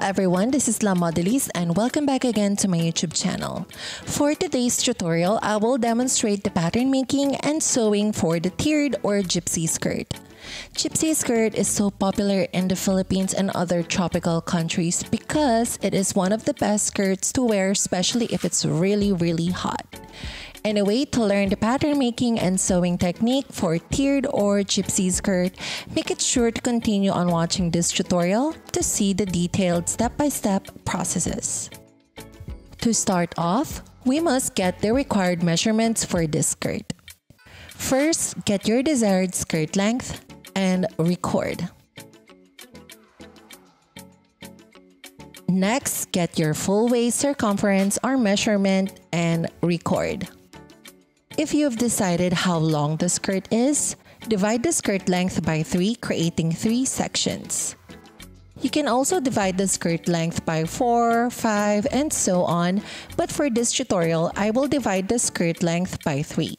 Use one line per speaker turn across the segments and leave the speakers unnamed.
Everyone, this is La Modeliste and welcome back again to my YouTube channel. For today's tutorial, I will demonstrate the pattern making and sewing for the tiered or gypsy skirt. Gypsy skirt is so popular in the Philippines and other tropical countries because it is one of the best skirts to wear especially if it's really really hot. Anyway, to learn the pattern making and sewing technique for tiered or gypsy skirt, make it sure to continue on watching this tutorial to see the detailed step-by-step -step processes. To start off, we must get the required measurements for this skirt. First, get your desired skirt length and record. Next, get your full waist circumference or measurement and record. If you've decided how long the skirt is, divide the skirt length by 3 creating 3 sections. You can also divide the skirt length by 4, 5, and so on, but for this tutorial, I will divide the skirt length by 3.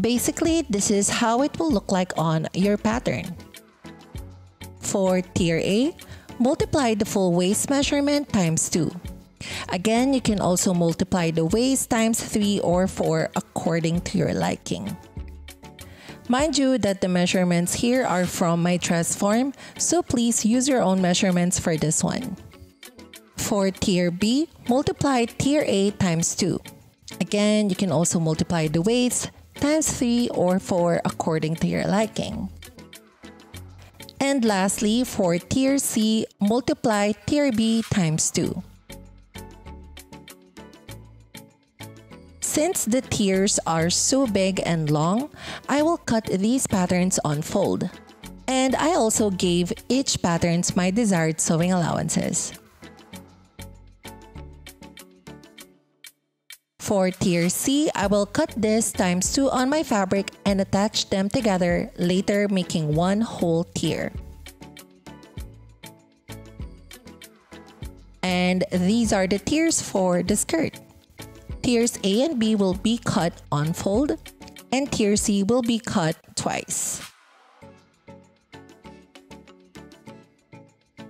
Basically, this is how it will look like on your pattern. For tier A, multiply the full waist measurement times 2. Again, you can also multiply the waist times 3 or 4 according to your liking. Mind you that the measurements here are from my dress form, so please use your own measurements for this one. For tier B, multiply tier A times 2. Again, you can also multiply the weights times 3 or 4 according to your liking. And lastly, for tier C, multiply tier B times 2. Since the tiers are so big and long, I will cut these patterns on fold. And I also gave each patterns my desired sewing allowances. For tier C, I will cut this times 2 on my fabric and attach them together, later making one whole tier. And these are the tiers for the skirt. Tiers A and B will be cut on fold, and tier C will be cut twice.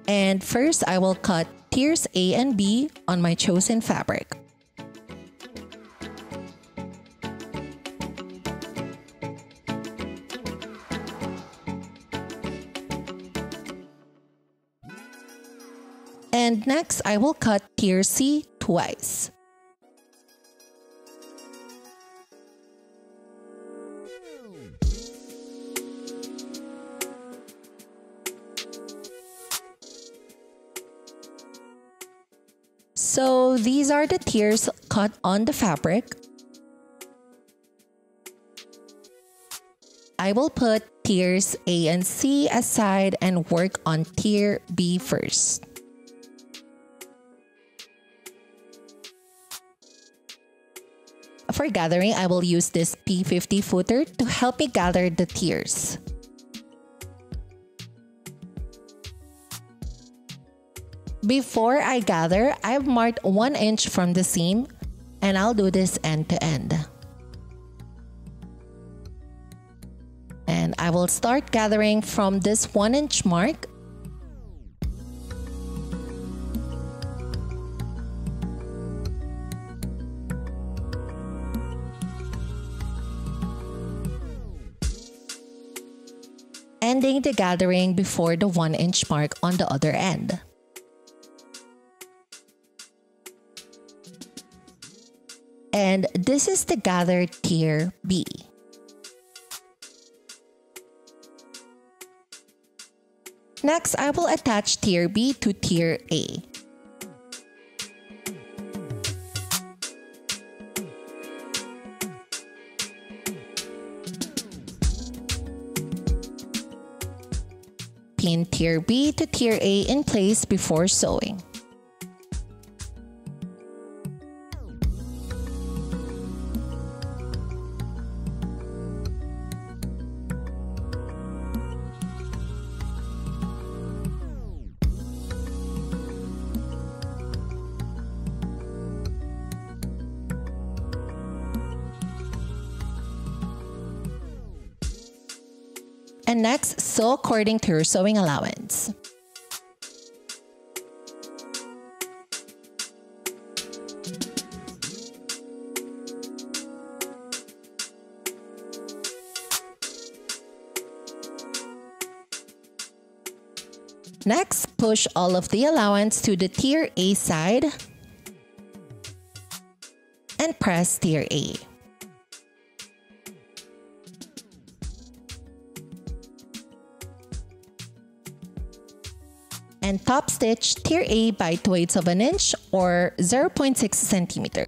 And first, I will cut tiers A and B on my chosen fabric. And next, I will cut tier C twice. So these are the tiers cut on the fabric. I will put tiers A and C aside and work on tier B first. For gathering, I will use this P50 footer to help me gather the tiers. Before I gather, I've marked 1 inch from the seam and I'll do this end to end. And I will start gathering from this 1 inch mark ending the gathering before the 1 inch mark on the other end. And this is the gathered tier B. Next, I will attach tier B to tier A. Pin tier B to tier A in place before sewing. And next, sew according to your sewing allowance. Next, push all of the allowance to the tier A side and press tier A. And top stitch tier A by 2 eighths of an inch or 0.6 centimeter.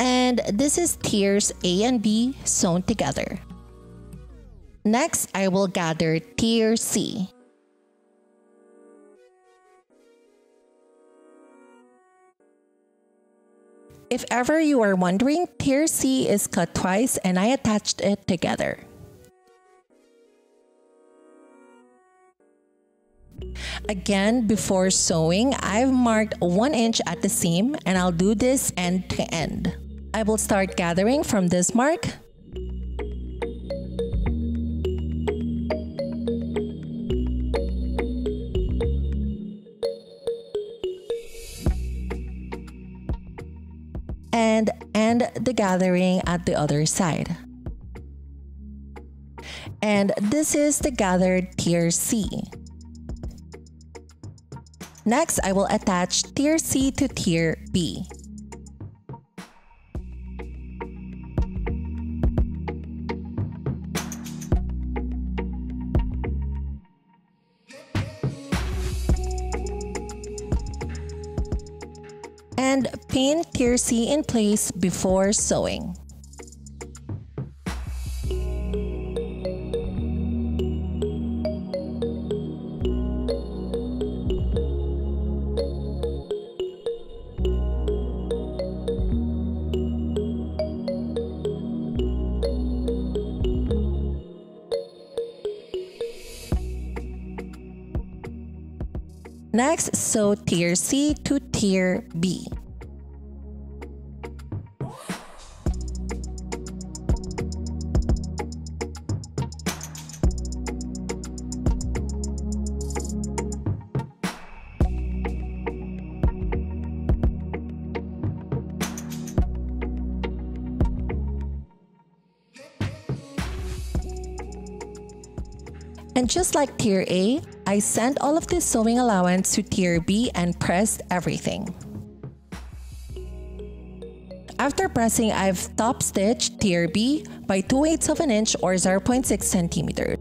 And this is tiers A and B sewn together. Next, I will gather tier C. If ever you are wondering, tier C is cut twice and I attached it together. Again, before sewing, I've marked 1 inch at the seam and I'll do this end to end. I will start gathering from this mark. The gathering at the other side. And this is the gathered tier C. Next, I will attach tier C to tier B. and pin tier C in place before sewing. Next, sew tier C to tier B. And just like tier A, I sent all of this sewing allowance to tier B and pressed everything. After pressing, I've top stitched tier B by 2 eighths of an inch or 0.6 centimeters.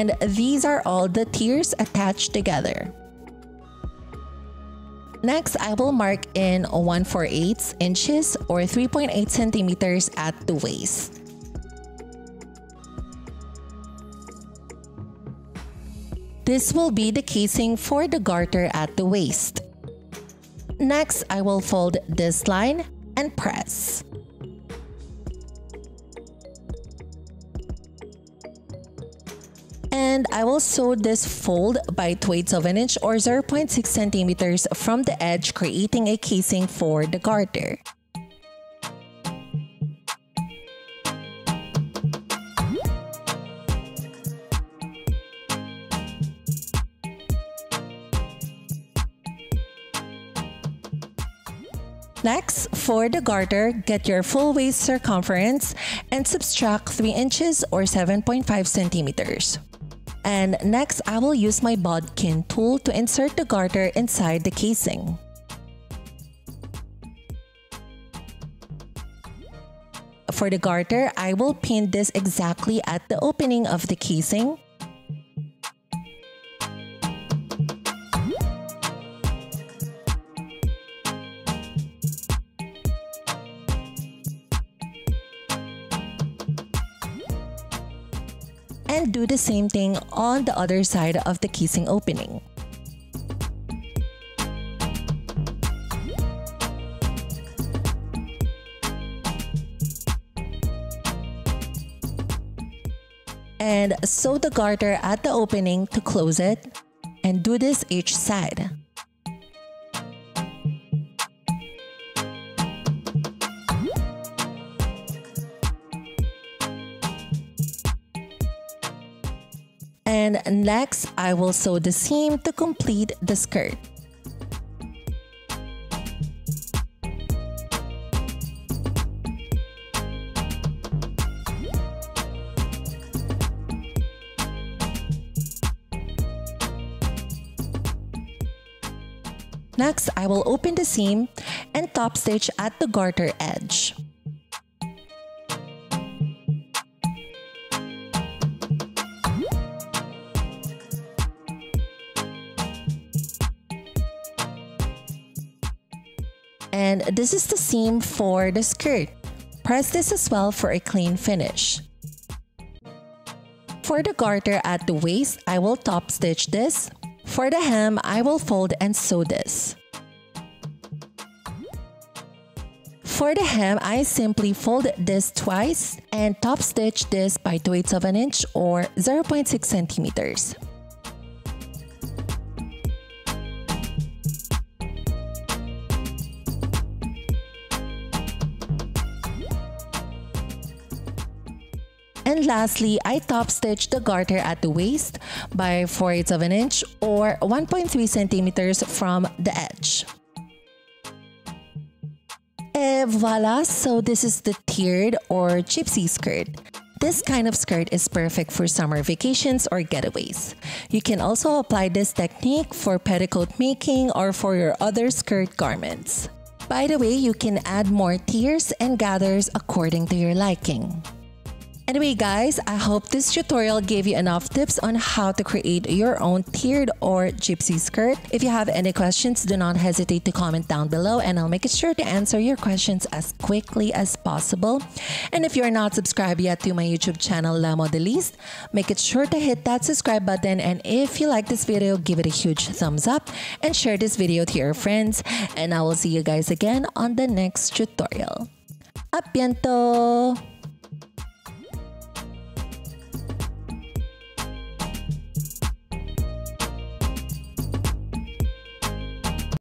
And these are all the tiers attached together. Next, I will mark in 1 4 8 inches or 3.8 centimeters at the waist. This will be the casing for the garter at the waist. Next, I will fold this line and press. And I will sew this fold by 2 eighths of an inch or 0.6 centimeters from the edge creating a casing for the garter. Next, for the garter, get your full waist circumference and subtract 3 inches or 7.5 centimeters. And next, I will use my bodkin tool to insert the garter inside the casing. For the garter, I will pin this exactly at the opening of the casing. And do the same thing on the other side of the casing opening. And sew the garter at the opening to close it and do this each side. And next, I will sew the seam to complete the skirt. Next, I will open the seam and top stitch at the garter edge. And this is the seam for the skirt. Press this as well for a clean finish. For the garter at the waist, I will top stitch this for the hem, I will fold and sew this. For the hem, I simply fold this twice and top stitch this by 2 eighths of an inch or 0.6 centimeters. And lastly, I top stitch the garter at the waist by 4 eighths of an inch or 1.3 centimeters from the edge. And voila! So this is the tiered or gypsy skirt. This kind of skirt is perfect for summer vacations or getaways. You can also apply this technique for petticoat making or for your other skirt garments. By the way, you can add more tiers and gathers according to your liking. Anyway guys, I hope this tutorial gave you enough tips on how to create your own tiered or gypsy skirt. If you have any questions, do not hesitate to comment down below and I'll make it sure to answer your questions as quickly as possible. And if you're not subscribed yet to my YouTube channel La Modeliste, make it sure to hit that subscribe button and if you like this video, give it a huge thumbs up and share this video to your friends and I will see you guys again on the next tutorial. A